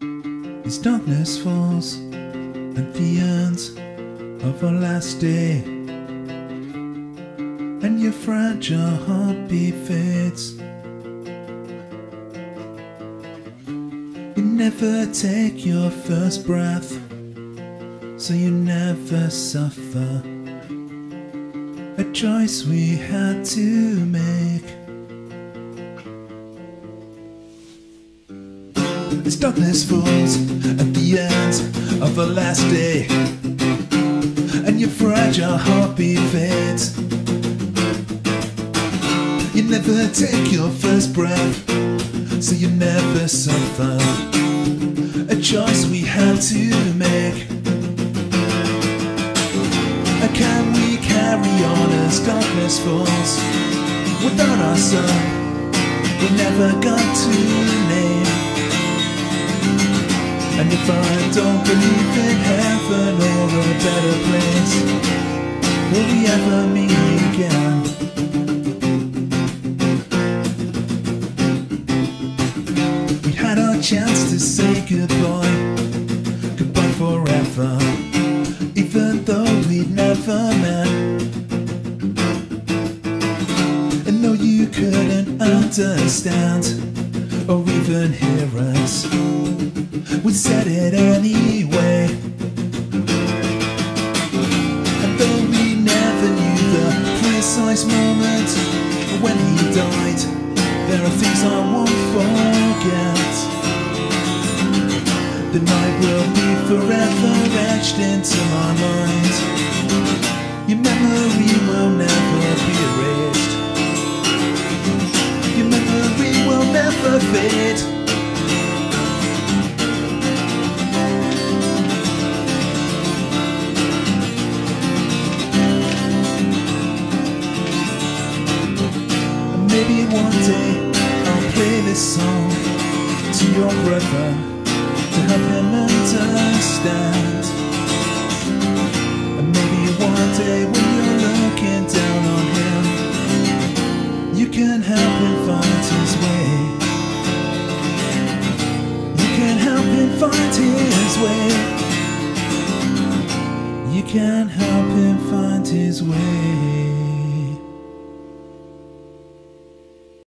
As darkness falls at the end of our last day, and your fragile heartbeat fades. You never take your first breath, so you never suffer. A choice we had to make. As darkness falls at the end of the last day, and your fragile heartbeat fades. You never take your first breath, so you never suffer. A choice we had to make. Can we carry on as darkness falls without our sun? We never got to. And if I don't believe in heaven or a better place, will we ever meet again? We had our chance to say goodbye, goodbye forever, even though we'd never met. And though you couldn't understand or even hear us, we said it anyway. And though we never knew the precise moment when he died, there are things I won't forget. The night will be forever etched into my mind. Your memory will never be erased. Your memory will never fade. One day I'll play this song to your brother to help him understand. And maybe one day when you're looking down on him, you can help him find his way. You can help him find his way. You can help him find his way.